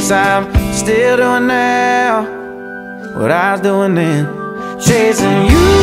Guess I'm still doing now what I was doing then, chasing you.